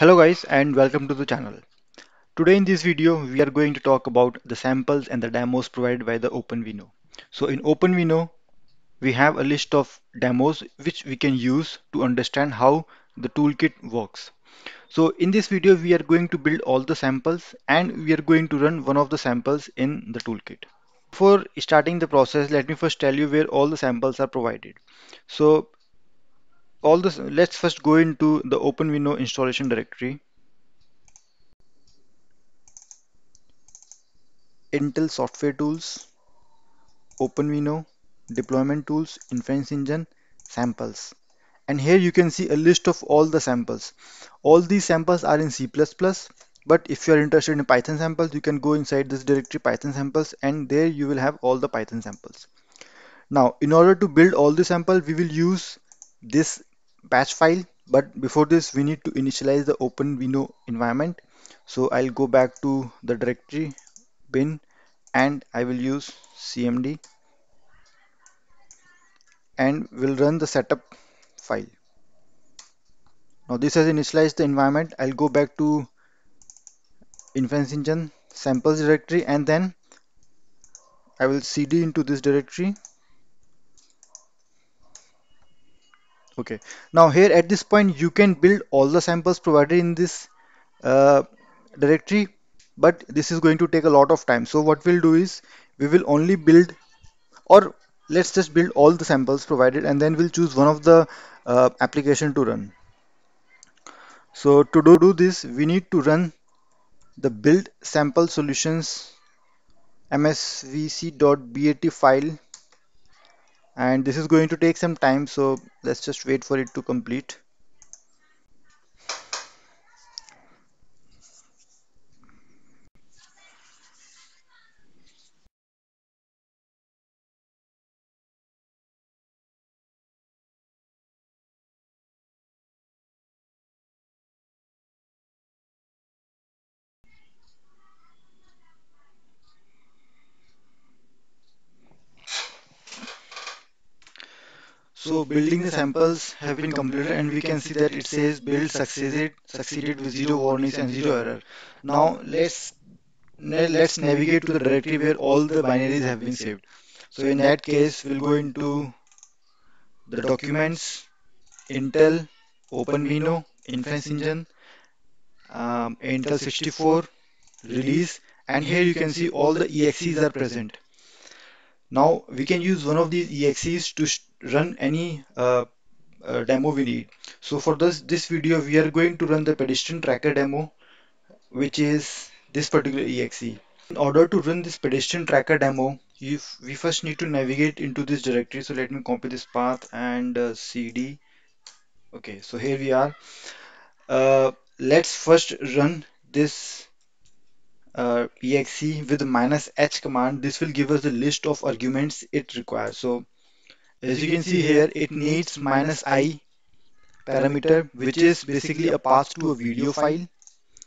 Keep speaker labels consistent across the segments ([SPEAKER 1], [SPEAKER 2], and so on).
[SPEAKER 1] Hello guys and welcome to the channel. Today in this video we are going to talk about the samples and the demos provided by the OpenVINO. So in OpenVINO we have a list of demos which we can use to understand how the toolkit works. So in this video we are going to build all the samples and we are going to run one of the samples in the toolkit. Before starting the process let me first tell you where all the samples are provided. So all this let's first go into the OpenVINO installation directory Intel Software Tools, OpenVINO, Deployment Tools, Inference Engine, Samples. And here you can see a list of all the samples. All these samples are in C++, but if you are interested in Python samples, you can go inside this directory Python samples and there you will have all the Python samples. Now, in order to build all the sample we will use this batch file. But before this, we need to initialize the open OpenVINO environment. So I'll go back to the directory bin and I will use cmd and will run the setup file. Now this has initialized the environment. I'll go back to inference engine samples directory and then I will cd into this directory. Okay. Now here at this point you can build all the samples provided in this uh, directory but this is going to take a lot of time. So what we'll do is we will only build or let's just build all the samples provided and then we'll choose one of the uh, application to run. So to do this, we need to run the build sample solutions msvc.bat file and this is going to take some time so let's just wait for it to complete So building the samples have been completed and we can see that it says build succeeded succeeded with zero warnings and zero error. Now let's let's navigate to the directory where all the binaries have been saved. So in that case we'll go into the documents, Intel, OpenVINO, Inference Engine, um, Intel 64, release and here you can see all the EXEs are present. Now we can use one of these EXEs to run any uh, uh, demo we need. So for this, this video we are going to run the pedestrian tracker demo which is this particular EXE. In order to run this pedestrian tracker demo you, we first need to navigate into this directory. So let me copy this path and uh, cd. Okay so here we are. Uh, let's first run this uh, exe with minus h command this will give us the list of arguments it requires so as you can see here it needs minus i parameter which is basically a path to a video file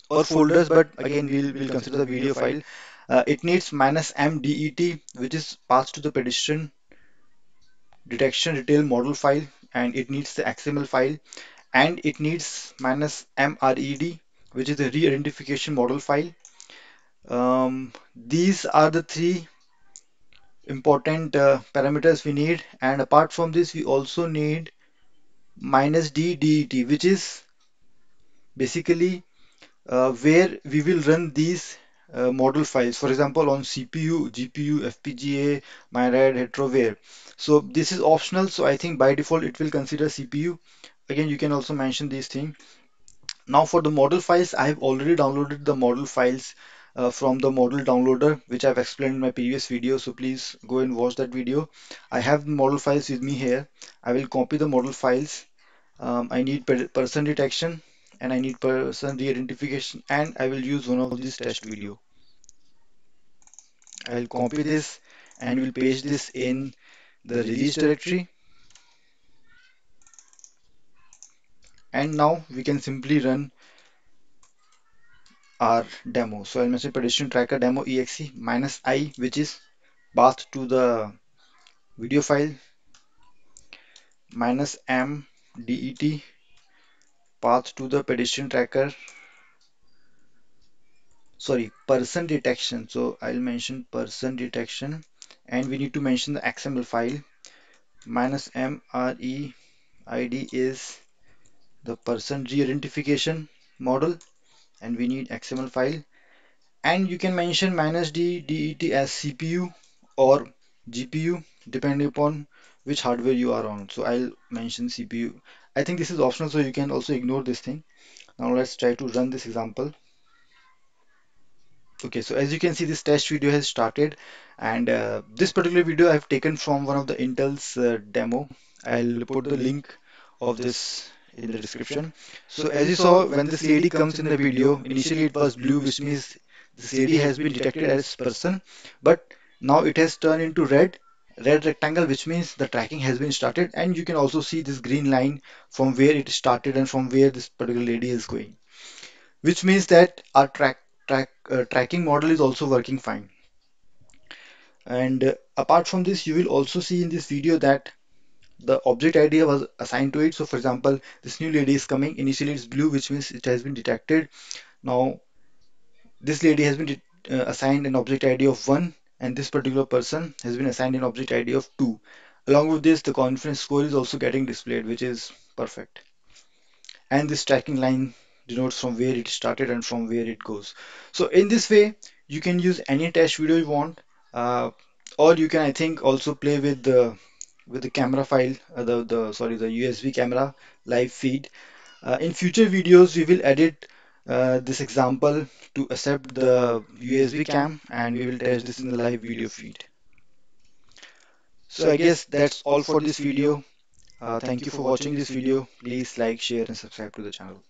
[SPEAKER 1] or folders but again we'll, we'll consider the video file. Uh, it needs minus mdet which is passed to the pedestrian detection detail model file and it needs the xml file. And it needs minus mred which is the re-identification model file. Um, these are the three important uh, parameters we need. And apart from this we also need minus d det which is basically uh, where we will run these uh, model files. For example on CPU, GPU, FPGA, MYRIAD, HeteroVar so this is optional. So I think by default it will consider CPU again you can also mention these things. Now for the model files I have already downloaded the model files uh, from the model downloader which I've explained in my previous video. So please go and watch that video. I have model files with me here. I will copy the model files. Um, I need person detection and I need person re-identification and I will use one of these test video. I will copy this and will paste this in the release directory. And now we can simply run our demo. So I'll mention pedestrian tracker demo exe minus i which is passed to the video file minus m det path to the pedestrian tracker sorry person detection. So I'll mention person detection and we need to mention the XML file. Minus MRE ID is the person re-identification model and we need XML file. And you can mention minus D DET as CPU or GPU depending upon which hardware you are on. So I'll mention CPU I think this is optional so you can also ignore this thing. Now let's try to run this example. Okay, so as you can see, this test video has started, and uh, this particular video I've taken from one of the Intel's uh, demo. I'll put the link of this in the description. So as you saw, when the lady comes in the video, initially it was blue, which means this lady has been detected as person, but now it has turned into red, red rectangle, which means the tracking has been started, and you can also see this green line from where it started and from where this particular lady is going which means that our track track uh, tracking model is also working fine. And uh, apart from this, you will also see in this video that the object ID was assigned to it. So for example, this new lady is coming. Initially it's blue, which means it has been detected. Now this lady has been uh, assigned an object ID of 1 and this particular person has been assigned an object ID of 2. Along with this, the confidence score is also getting displayed, which is perfect and this tracking line denotes from where it started and from where it goes. So in this way, you can use any test video you want, uh, or you can, I think, also play with the with the camera file, uh, the the sorry, the USB camera live feed. Uh, in future videos, we will edit uh, this example to accept the USB cam, and we will test this in the live video feed. So I guess that's all for this video. Uh, thank you for watching this video. Please like, share, and subscribe to the channel.